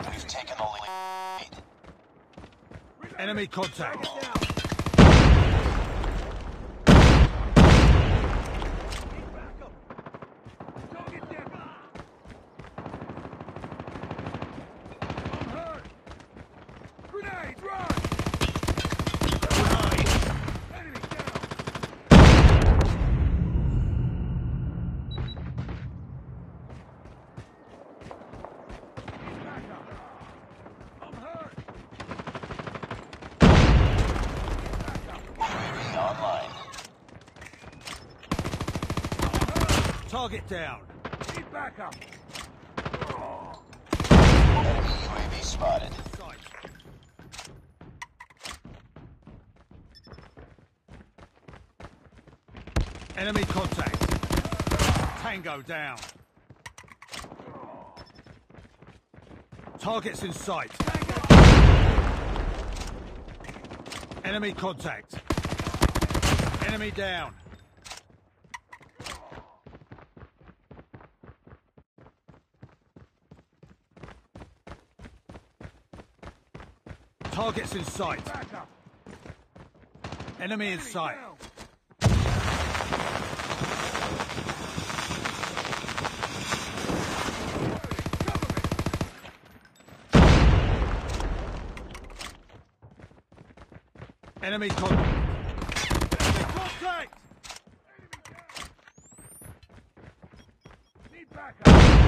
We've taken the lead. Enemy contact. Target down. Need backup! Enemy UAV spotted. Enemy contact. Tango down. Targets in sight. Enemy contact. Enemy down. Targets in sight. Enemy in sight. Enemy contact. Enemy contact. Need backup!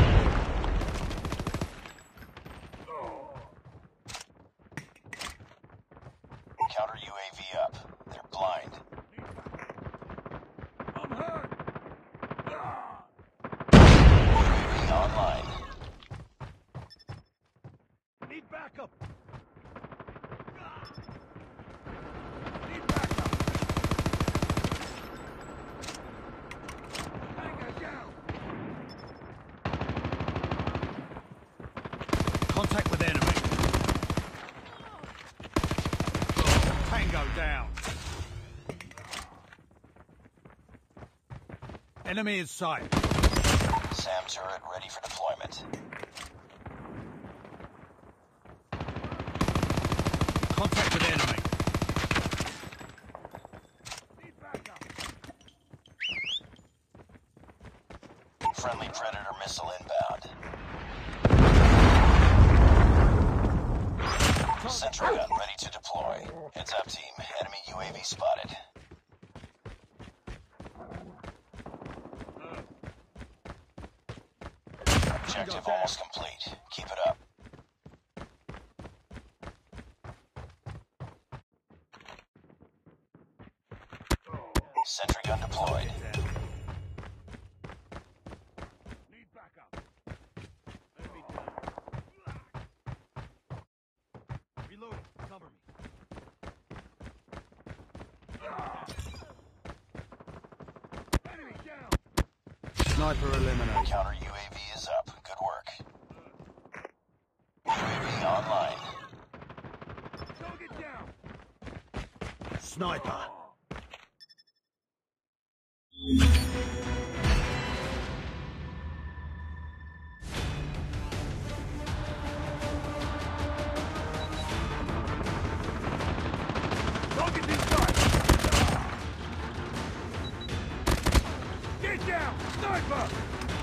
Counter UAV up. They're blind. I'm hurt! UAV online. Need backup! Need backup! Tango down! Contact with enemy. Tango down. Enemy in sight. SAM turret ready for deployment. Contact with enemy. Friendly Predator missile inbound. Sentry gun ready to deploy. Heads up, team. Enemy UAV spotted. Objective almost complete. Keep it up. Sentry gun deployed. Need backup! Enemy down! Reloading! Cover me! Enemy down! Sniper eliminated. Counter UAV is up. Good work. UAV online. Target down! Sniper. down! Sniper!